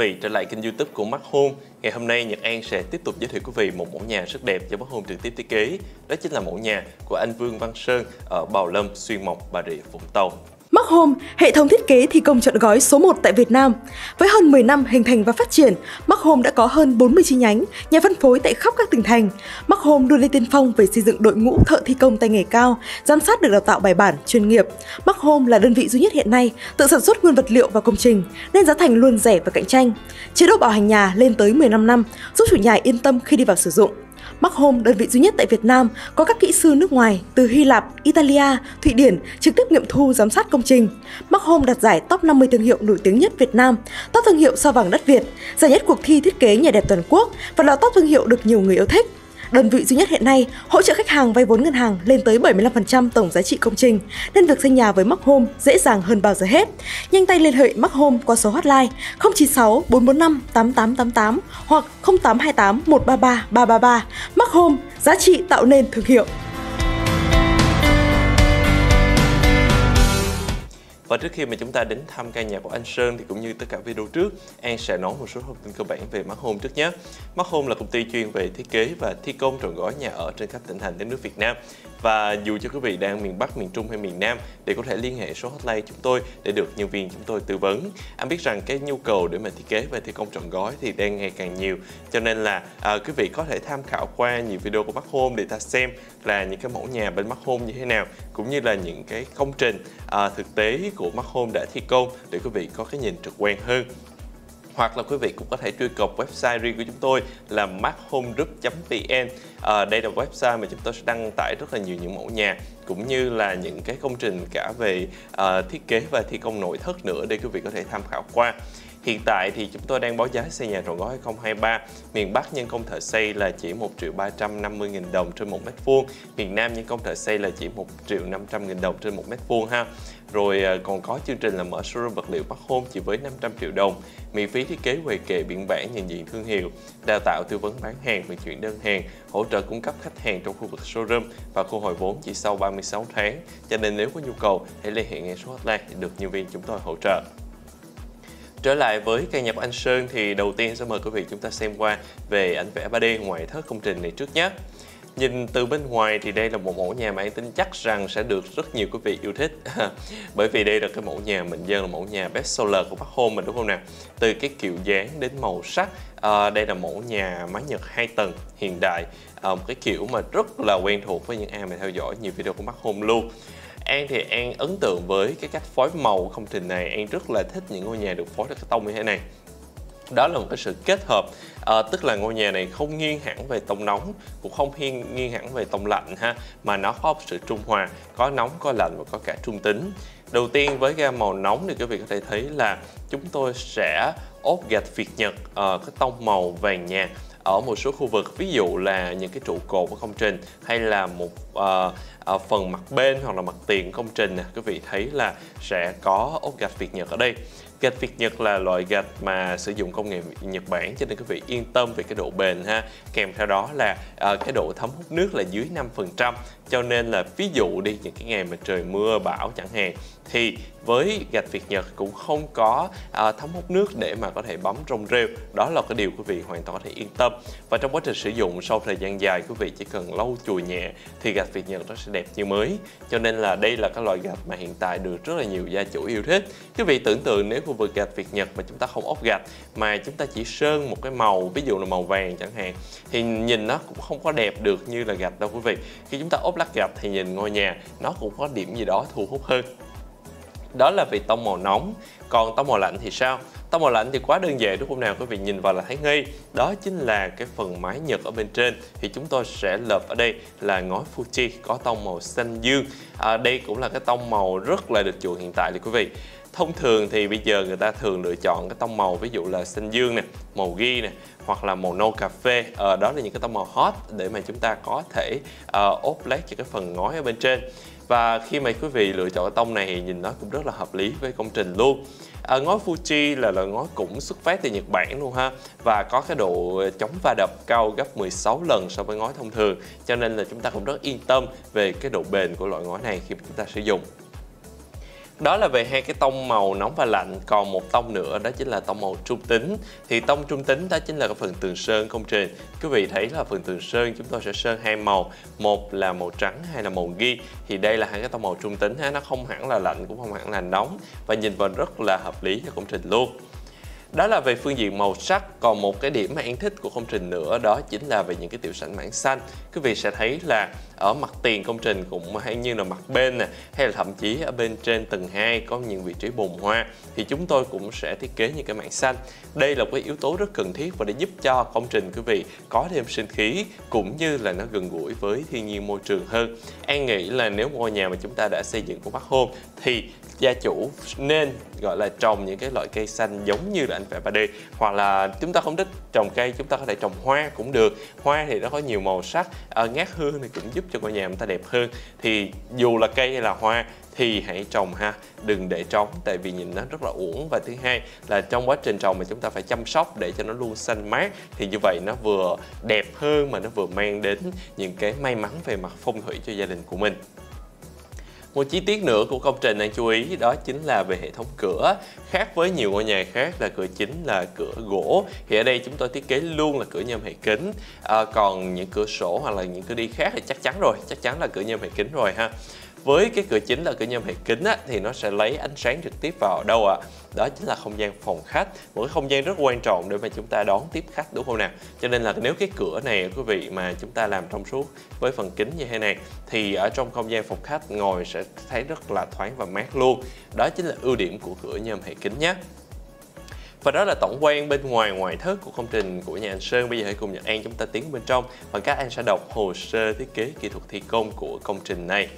vị trở lại kênh youtube của Mắt Hôn Ngày hôm nay Nhật An sẽ tiếp tục giới thiệu quý vị một mẫu nhà rất đẹp do Mắt Hôn trực tiếp thiết kế. Đó chính là mẫu nhà của anh Vương Văn Sơn ở Bào Lâm, Xuyên Mộc, Bà Rịa, Vũng Tàu. Mark Home, hệ thống thiết kế thi công trọn gói số 1 tại Việt Nam. Với hơn 10 năm hình thành và phát triển, Mark Home đã có hơn 40 chi nhánh, nhà phân phối tại khắp các tỉnh thành. Mark Home luôn lên tiên phong về xây dựng đội ngũ thợ thi công tay nghề cao, giám sát được đào tạo bài bản, chuyên nghiệp. Mark Home là đơn vị duy nhất hiện nay tự sản xuất nguyên vật liệu và công trình, nên giá thành luôn rẻ và cạnh tranh. Chế độ bảo hành nhà lên tới 15 năm, giúp chủ nhà yên tâm khi đi vào sử dụng. Mark Home, đơn vị duy nhất tại Việt Nam, có các kỹ sư nước ngoài từ Hy Lạp, Italia, Thụy Điển trực tiếp nghiệm thu giám sát công trình. Mark Home đạt giải top 50 thương hiệu nổi tiếng nhất Việt Nam, top thương hiệu sao vàng đất Việt, giải nhất cuộc thi thiết kế nhà đẹp toàn quốc và là top thương hiệu được nhiều người yêu thích. Đơn vị duy nhất hiện nay hỗ trợ khách hàng vay vốn ngân hàng lên tới 75% tổng giá trị công trình, nên việc xây nhà với Mark Home dễ dàng hơn bao giờ hết. Nhanh tay liên hệ Mark Home qua số hotline 096 445 8888 hoặc 0828 133 333. Mark Home, giá trị tạo nên thương hiệu. Và trước khi mà chúng ta đến thăm căn nhà của anh Sơn thì cũng như tất cả video trước, An sẽ nói một số thông tin cơ bản về Mắt Home trước nhé. Mắt Home là công ty chuyên về thiết kế và thi công trọn gói nhà ở trên khắp tỉnh thành đến nước Việt Nam. Và dù cho quý vị đang miền Bắc, miền Trung hay miền Nam để có thể liên hệ số hotline chúng tôi để được nhân viên chúng tôi tư vấn. Anh biết rằng cái nhu cầu để mà thiết kế và thi công trọn gói thì đang ngày càng nhiều. Cho nên là à, quý vị có thể tham khảo qua nhiều video của Mắt Home để ta xem là những cái mẫu nhà bên Mắt Home như thế nào cũng như là những cái công trình à, thực tế của Mark Home đã thi công để quý vị có cái nhìn trực quan hơn. Hoặc là quý vị cũng có thể truy cập website riêng của chúng tôi là markhomegroup.vn à, đây là website mà chúng tôi sẽ đăng tải rất là nhiều những mẫu nhà cũng như là những cái công trình cả về uh, thiết kế và thi công nội thất nữa để quý vị có thể tham khảo qua. Hiện tại thì chúng tôi đang báo giá xây nhà trọn gói 2023 Miền Bắc nhân công thợ xây là chỉ 1 triệu 350 nghìn đồng trên 1 mét vuông. Miền Nam nhân công thợ xây là chỉ 1 triệu 500 nghìn đồng trên 1 mét vuông ha. Rồi à, còn có chương trình là mở showroom vật liệu Bắc Hôn chỉ với 500 triệu đồng. Miễn phí thiết kế quầy kệ biển bản nhận diện thương hiệu, Đào tạo tư vấn bán hàng vận chuyển đơn hàng, Hỗ trợ cung cấp khách hàng trong khu vực showroom Và khu hồi vốn chỉ sau 36 tháng. Cho nên nếu có nhu cầu, hãy liên hệ ngay số hotline để được nhân viên chúng tôi hỗ trợ. Trở lại với cây nhà anh Sơn thì đầu tiên sẽ mời quý vị chúng ta xem qua về ảnh vẽ 3D ngoại thất công trình này trước nhé. Nhìn từ bên ngoài thì đây là một mẫu nhà mà anh tin chắc rằng sẽ được rất nhiều quý vị yêu thích. Bởi vì đây là cái mẫu nhà mình dân là mẫu nhà best seller của Bắc Home mình đúng không nào? Từ cái kiểu dáng đến màu sắc à, Đây là mẫu nhà mái Nhật 2 tầng hiện đại à, Một cái kiểu mà rất là quen thuộc với những ai mà theo dõi nhiều video của Bắc Home luôn. An thì An ấn tượng với cái cách phối màu công trình này. An rất là thích những ngôi nhà được phối theo cái tông như thế này. Đó là một cái sự kết hợp à, tức là ngôi nhà này không nghiêng hẳn về tông nóng cũng không nghiêng nghiêng hẳn về tông lạnh ha mà nó có sự trung hòa có nóng có lạnh và có cả trung tính. Đầu tiên với gam màu nóng thì quý vị có thể thấy là chúng tôi sẽ ốp gạch việt nhật ở cái tông màu vàng nhạt ở một số khu vực ví dụ là những cái trụ cột của công trình hay là một uh, uh, phần mặt bên hoặc là mặt tiền công trình nè quý vị thấy là sẽ có ốp gạch Việt Nhật ở đây Gạch Việt Nhật là loại gạch mà sử dụng công nghệ Nhật Bản cho nên quý vị yên tâm về cái độ bền ha. Kèm theo đó là uh, cái độ thấm hút nước là dưới 5% cho nên là ví dụ đi những cái ngày mà trời mưa bão chẳng hạn thì với gạch Việt Nhật cũng không có à, thấm hút nước để mà có thể bấm rong rêu. Đó là cái điều quý vị hoàn toàn có thể yên tâm. Và trong quá trình sử dụng sau thời gian dài quý vị chỉ cần lau chùi nhẹ thì gạch Việt Nhật nó sẽ đẹp như mới. Cho nên là đây là cái loại gạch mà hiện tại được rất là nhiều gia chủ yêu thích. Quý vị tưởng tượng nếu khu vực gạch Việt Nhật mà chúng ta không ốp gạch mà chúng ta chỉ sơn một cái màu ví dụ là màu vàng chẳng hạn thì nhìn nó cũng không có đẹp được như là gạch đâu quý vị. Khi chúng ta ốp lát gạch thì nhìn ngôi nhà nó cũng có điểm gì đó thu hút hơn đó là vì tông màu nóng. Còn tông màu lạnh thì sao? Tông màu lạnh thì quá đơn giản đúng không nào? Quý vị nhìn vào là thấy ngay. Đó chính là cái phần mái nhật ở bên trên. Thì chúng tôi sẽ lợp ở đây là ngói Fuji có tông màu xanh dương. À, đây cũng là cái tông màu rất là được chuộng hiện tại thì quý vị. Thông thường thì bây giờ người ta thường lựa chọn cái tông màu ví dụ là xanh dương nè màu ghi nè hoặc là màu nâu cà phê. À, đó là những cái tông màu hot để mà chúng ta có thể uh, ốp lát cho cái phần ngói ở bên trên và khi mà quý vị lựa chọn cái tông này thì nhìn nó cũng rất là hợp lý với công trình luôn. À, ngói Fuji là loại ngói cũng xuất phát từ Nhật Bản luôn ha và có cái độ chống va đập cao gấp 16 lần so với ngói thông thường. Cho nên là chúng ta cũng rất yên tâm về cái độ bền của loại ngói này khi mà chúng ta sử dụng đó là về hai cái tông màu nóng và lạnh, còn một tông nữa đó chính là tông màu trung tính. Thì tông trung tính đó chính là cái phần tường sơn công trình quý vị thấy là phần tường sơn chúng tôi sẽ sơn hai màu, một là màu trắng hay là màu ghi. Thì đây là hai cái tông màu trung tính ha, nó không hẳn là lạnh, cũng không hẳn là nóng và nhìn vào rất là hợp lý cho công trình luôn. Đó là về phương diện màu sắc, còn một cái điểm mà em thích của công trình nữa đó chính là về những cái tiểu sảnh mảng xanh. Quý vị sẽ thấy là ở mặt tiền công trình cũng hay như là mặt bên nè hay là thậm chí ở bên trên tầng 2 có những vị trí bồn hoa thì chúng tôi cũng sẽ thiết kế những cái mảng xanh. Đây là một cái yếu tố rất cần thiết và để giúp cho công trình quý vị có thêm sinh khí cũng như là nó gần gũi với thiên nhiên môi trường hơn. An nghĩ là nếu ngôi nhà mà chúng ta đã xây dựng của bác Hôn thì gia chủ nên gọi là trồng những cái loại cây xanh giống như là anh vẽ 3D hoặc là chúng ta không thích trồng cây chúng ta có thể trồng hoa cũng được. Hoa thì nó có nhiều màu sắc à, ngát hương thì cũng giúp cho ngôi nhà chúng ta đẹp hơn. Thì dù là cây hay là hoa thì hãy trồng ha, đừng để trống, tại vì nhìn nó rất là uổng. Và thứ hai là trong quá trình trồng mà chúng ta phải chăm sóc để cho nó luôn xanh mát, thì như vậy nó vừa đẹp hơn mà nó vừa mang đến những cái may mắn về mặt phong thủy cho gia đình của mình một chi tiết nữa của công trình đang chú ý đó chính là về hệ thống cửa. Khác với nhiều ngôi nhà khác là cửa chính là cửa gỗ, thì ở đây chúng tôi thiết kế luôn là cửa nhôm hệ kính. À, còn những cửa sổ hoặc là những cửa đi khác thì chắc chắn rồi, chắc chắn là cửa nhôm hệ kính rồi ha với cái cửa chính là cửa nhôm hệ kính á, thì nó sẽ lấy ánh sáng trực tiếp vào đâu ạ à? đó chính là không gian phòng khách một cái không gian rất quan trọng để mà chúng ta đón tiếp khách đúng không nào cho nên là nếu cái cửa này quý vị mà chúng ta làm trong suốt với phần kính như thế này thì ở trong không gian phòng khách ngồi sẽ thấy rất là thoáng và mát luôn đó chính là ưu điểm của cửa nhôm hệ kính nhé và đó là tổng quan bên ngoài ngoại thất của công trình của nhà anh Sơn. Bây giờ hãy cùng Nhật An chúng ta tiến bên trong và các anh sẽ đọc hồ sơ thiết kế kỹ thuật thi công của công trình này.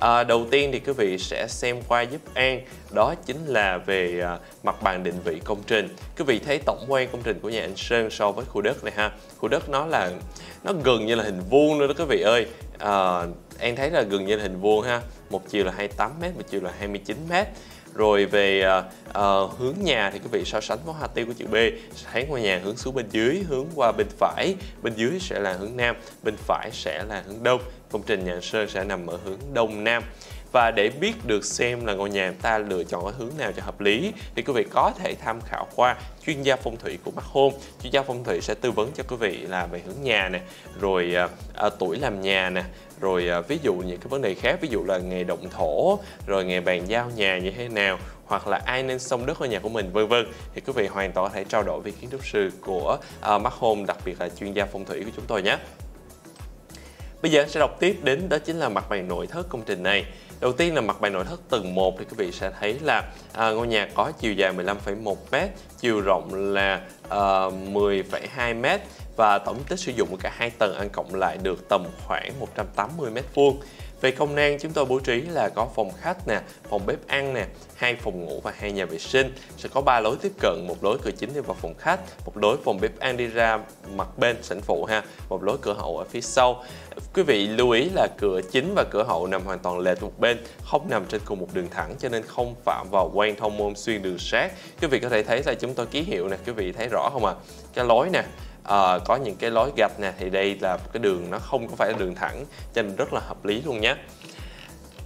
À, đầu tiên thì quý vị sẽ xem qua giúp An đó chính là về à, mặt bằng định vị công trình. Quý vị thấy tổng quan công trình của nhà anh Sơn so với khu đất này ha. Khu đất nó là nó gần như là hình vuông nữa đó quý vị ơi. À, An thấy là gần như là hình vuông ha. Một chiều là 28 m, một chiều là 29 m rồi về à, à, hướng nhà thì quý vị so sánh với hoa tiêu của chữ B thấy ngôi nhà hướng xuống bên dưới hướng qua bên phải bên dưới sẽ là hướng nam bên phải sẽ là hướng đông công trình nhà sơn sẽ nằm ở hướng đông nam. Và để biết được xem là ngôi nhà ta lựa chọn ở hướng nào cho hợp lý thì quý vị có thể tham khảo qua chuyên gia phong thủy của Bắc Hôn. Chuyên gia phong thủy sẽ tư vấn cho quý vị là về hướng nhà nè rồi à, à, tuổi làm nhà nè rồi à, ví dụ những cái vấn đề khác ví dụ là nghề động thổ rồi nghề bàn giao nhà như thế nào hoặc là ai nên xông đất ở nhà của mình vân vân. Thì quý vị hoàn toàn có thể trao đổi với kiến trúc sư của uh, Mark Home đặc biệt là chuyên gia phong thủy của chúng tôi nhé. Bây giờ sẽ đọc tiếp đến đó chính là mặt bằng nội thất công trình này. Đầu tiên là mặt bằng nội thất tầng 1 thì quý vị sẽ thấy là à, ngôi nhà có chiều dài 15,1 m, chiều rộng là à, 10,2 m và tổng tích sử dụng của cả hai tầng ăn cộng lại được tầm khoảng 180m2. Về công năng chúng tôi bố trí là có phòng khách nè, phòng bếp ăn nè, hai phòng ngủ và hai nhà vệ sinh. Sẽ có ba lối tiếp cận, một lối cửa chính đi vào phòng khách, một lối phòng bếp ăn đi ra mặt bên sảnh phụ ha, một lối cửa hậu ở phía sau. Quý vị lưu ý là cửa chính và cửa hậu nằm hoàn toàn lệch một bên, không nằm trên cùng một đường thẳng cho nên không phạm vào quan thông môn xuyên đường sát. Quý vị có thể thấy là chúng tôi ký hiệu nè, quý vị thấy rõ không ạ? À? Cái lối nè, à, có những cái lối gạch nè thì đây là cái đường nó không có phải là đường thẳng cho nên rất là hợp lý luôn nhé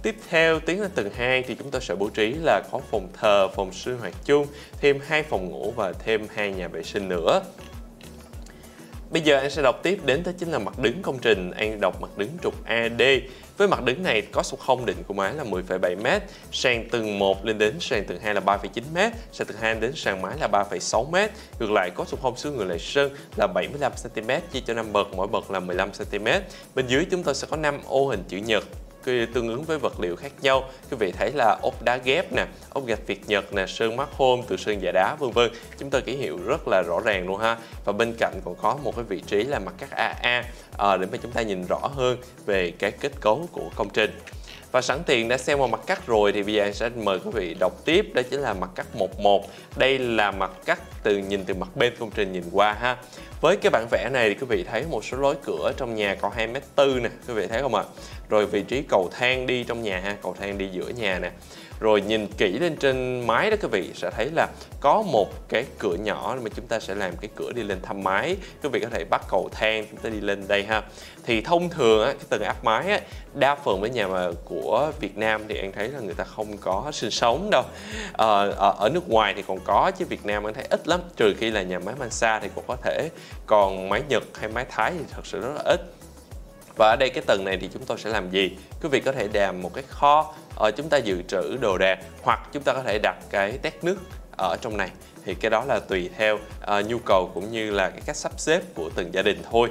Tiếp theo tiến lên tầng 2 thì chúng ta sẽ bố trí là có phòng thờ, phòng sinh hoạt chung, thêm hai phòng ngủ và thêm hai nhà vệ sinh nữa. Bây giờ anh sẽ đọc tiếp đến đó chính là mặt đứng công trình. Anh đọc mặt đứng trục AD. Với mặt đứng này có số không định của mái là 10,7m, sàn tầng 1 lên đến sàn tầng 2 là 3,9m, sàn tầng 2 đến sàn mái là 3,6m. Ngược lại có số không xứ người lại sơn là 75cm chia cho 5 bậc, mỗi bậc là 15cm. Bên dưới chúng tôi sẽ có 5 ô hình chữ nhật tương ứng với vật liệu khác nhau. Quý vị thấy là ốp đá ghép nè ốp gạch việt nhật nè sơn mắt hôm từ sơn giả đá vân vân. Chúng tôi ký hiệu rất là rõ ràng luôn ha. Và bên cạnh còn có một cái vị trí là mặt cắt AA à, ờ, để mà chúng ta nhìn rõ hơn về cái kết cấu của công trình. Và sẵn tiền đã xem qua mặt cắt rồi thì bây giờ anh sẽ mời quý vị đọc tiếp đó chính là mặt cắt 11 đây là mặt cắt từ nhìn từ mặt bên công trình nhìn qua ha. Với cái bản vẽ này thì quý vị thấy một số lối cửa trong nhà có 2m4 nè quý vị thấy không ạ? Rồi vị trí cầu thang đi trong nhà ha cầu thang đi giữa nhà nè. Rồi nhìn kỹ lên trên mái đó quý vị sẽ thấy là có một cái cửa nhỏ mà chúng ta sẽ làm cái cửa đi lên thăm mái quý vị có thể bắt cầu thang chúng ta đi lên đây ha. Thì thông thường á, cái tầng áp mái á, đa phần với nhà mà của Việt Nam thì anh thấy là người ta không có sinh sống đâu. À, ở, ở nước ngoài thì còn có chứ Việt Nam anh thấy ít lắm. Trừ khi là nhà máy Mansa thì cũng có thể còn máy Nhật hay máy Thái thì thật sự rất là ít và ở đây cái tầng này thì chúng tôi sẽ làm gì? Quý vị có thể đàm một cái kho ở chúng ta dự trữ đồ đạc hoặc chúng ta có thể đặt cái tét nước ở trong này. Thì cái đó là tùy theo uh, nhu cầu cũng như là cái cách sắp xếp của từng gia đình thôi.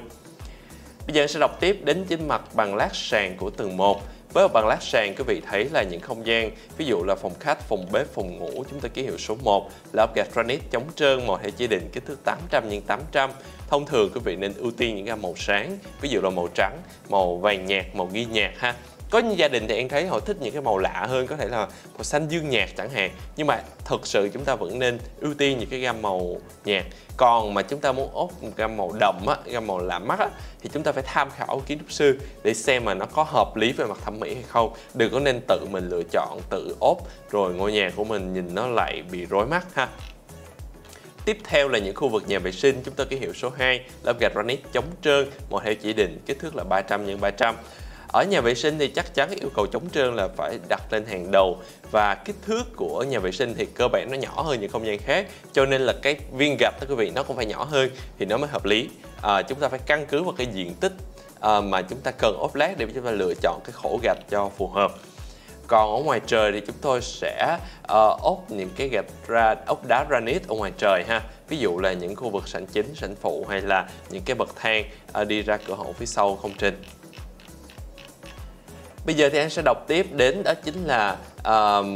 Bây giờ sẽ đọc tiếp đến chính mặt bằng lát sàn của tầng 1 với một bằng lát sàn quý vị thấy là những không gian ví dụ là phòng khách, phòng bếp, phòng ngủ chúng ta ký hiệu số 1 là ốp gạch granite chống trơn màu hệ chỉ định kích thước 800 x 800 thông thường quý vị nên ưu tiên những gam màu sáng ví dụ là màu trắng, màu vàng nhạt, màu ghi nhạt ha có những gia đình thì em thấy họ thích những cái màu lạ hơn có thể là màu xanh dương nhạt chẳng hạn. Nhưng mà thực sự chúng ta vẫn nên ưu tiên những cái gam màu nhạt. Còn mà chúng ta muốn ốp một gam màu đậm á gam màu lạ mắt á thì chúng ta phải tham khảo kiến trúc sư để xem mà nó có hợp lý về mặt thẩm mỹ hay không. Đừng có nên tự mình lựa chọn tự ốp rồi ngôi nhà của mình nhìn nó lại bị rối mắt ha. Tiếp theo là những khu vực nhà vệ sinh, chúng ta ký hiệu số 2 lớp gạch granite chống trơn, màu theo chỉ định, kích thước là 300 x 300 ở nhà vệ sinh thì chắc chắn yêu cầu chống trơn là phải đặt lên hàng đầu. Và kích thước của nhà vệ sinh thì cơ bản nó nhỏ hơn những không gian khác. Cho nên là cái viên gạch đó quý vị nó cũng phải nhỏ hơn thì nó mới hợp lý. À, chúng ta phải căn cứ vào cái diện tích à, mà chúng ta cần ốp lát để chúng ta lựa chọn cái khổ gạch cho phù hợp. Còn ở ngoài trời thì chúng tôi sẽ uh, ốp những cái gạch ra ốp đá granite ở ngoài trời ha. Ví dụ là những khu vực sảnh chính sảnh phụ hay là những cái bậc thang uh, đi ra cửa hậu phía sau công trình Bây giờ thì anh sẽ đọc tiếp đến đó chính là uh,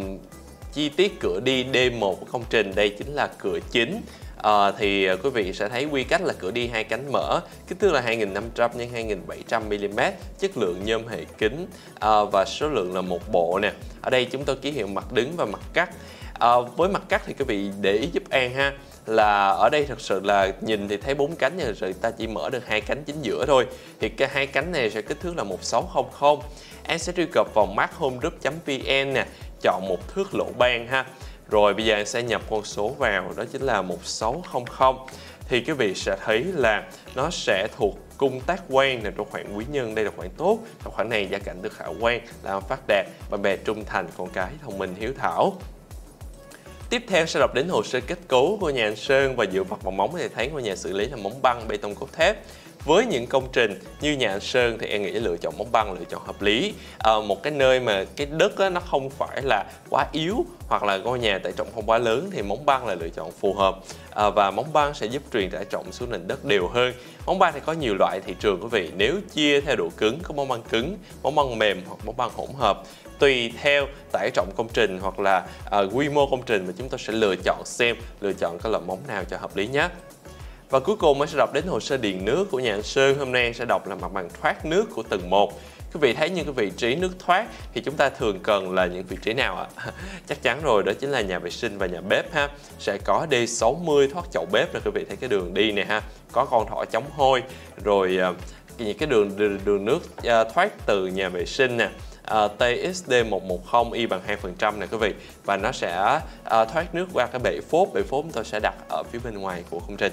chi tiết cửa đi D1 của công trình. Đây chính là cửa chính. À, thì ờ, quý vị sẽ thấy quy cách là cửa đi hai cánh mở kích thước là 2500 x 2700 mm chất lượng nhôm hệ kính à, và số lượng là một bộ nè ở đây chúng tôi ký hiệu mặt đứng và mặt cắt à, với mặt cắt thì quý vị để ý giúp An ha là ở đây thật sự là nhìn thì thấy bốn cánh nhưng thực sự ta chỉ mở được hai cánh chính giữa thôi thì cái hai cánh này sẽ kích thước là 1600 em sẽ truy cập vào markhomegroup.vn nè. Chọn một thước lỗ ban ha. Rồi bây giờ em sẽ nhập con số vào, đó chính là 1600 thì quý vị sẽ thấy là nó sẽ thuộc cung tác quan này trong khoảng quý nhân, đây là khoảng tốt. Trong khoảng này gia cảnh được khả quan làm phát đạt, bạn bè trung thành, con cái thông minh, hiếu thảo. Tiếp theo sẽ đọc đến hồ sơ kết cấu của nhà anh Sơn. Và dựa vào móng thì thấy ngôi nhà xử lý là móng băng, bê tông cốt thép với những công trình như nhà anh Sơn thì em nghĩ lựa chọn móng băng lựa chọn hợp lý. À, một cái nơi mà cái đất á, nó không phải là quá yếu hoặc là ngôi nhà tải trọng không quá lớn thì móng băng là lựa chọn phù hợp. À, và móng băng sẽ giúp truyền tải trọng xuống nền đất đều hơn. Móng băng thì có nhiều loại thị trường quý vị. Nếu chia theo độ cứng có móng băng cứng móng băng mềm hoặc móng băng hỗn hợp. Tùy theo tải trọng công trình hoặc là uh, quy mô công trình mà chúng ta sẽ lựa chọn xem lựa chọn cái loại móng nào cho hợp lý nhé và cuối cùng mới sẽ đọc đến hồ sơ điện nước của nhà anh Sơn. Hôm nay sẽ đọc là mặt bằng thoát nước của tầng 1. Quý vị thấy những cái vị trí nước thoát thì chúng ta thường cần là những vị trí nào ạ? Chắc chắn rồi, đó chính là nhà vệ sinh và nhà bếp ha. Sẽ có D60 thoát chậu bếp là quý vị thấy cái đường đi nè ha. Có con thỏ chống hôi, rồi ờ, những cái đường đường, đường nước ờ, thoát từ nhà vệ sinh nè. Uh, TXD 110 y bằng 2% này quý vị và nó sẽ uh, thoát nước qua cái bể phốt bể phốt chúng tôi sẽ đặt ở phía bên ngoài của công trình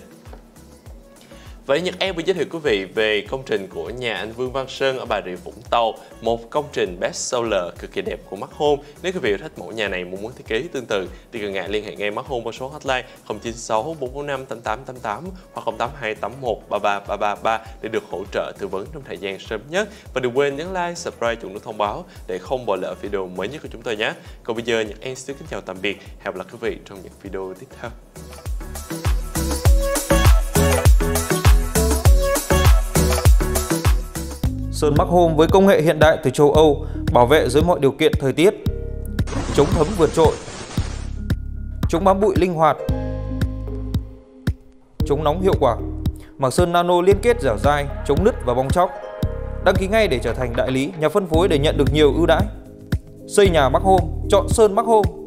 Vậy Nhật Em vừa giới thiệu quý vị về công trình của nhà anh Vương Văn Sơn ở Bà Rịa Vũng Tàu, một công trình best seller cực kỳ đẹp của Mắt Home. Nếu quý vị thích mẫu nhà này muốn muốn thiết kế tương tự thì cần ngại liên hệ ngay Mắt Home qua số hotline 096 445 8888 hoặc 08281 33333 để được hỗ trợ tư vấn trong thời gian sớm nhất. Và đừng quên nhấn like, subscribe chuông thông báo để không bỏ lỡ video mới nhất của chúng tôi nhé. Còn bây giờ Nhật Em xin kính chào tạm biệt. Hẹn gặp lại quý vị trong những video tiếp theo. Sơn Mắc Home với công nghệ hiện đại từ châu Âu, bảo vệ dưới mọi điều kiện thời tiết, chống thấm vượt trội, chống bám bụi linh hoạt, chống nóng hiệu quả. Mảng sơn nano liên kết dẻo dai, chống nứt và bong chóc. Đăng ký ngay để trở thành đại lý, nhà phân phối để nhận được nhiều ưu đãi. Xây nhà Mắc Home, chọn Sơn Mắc Home.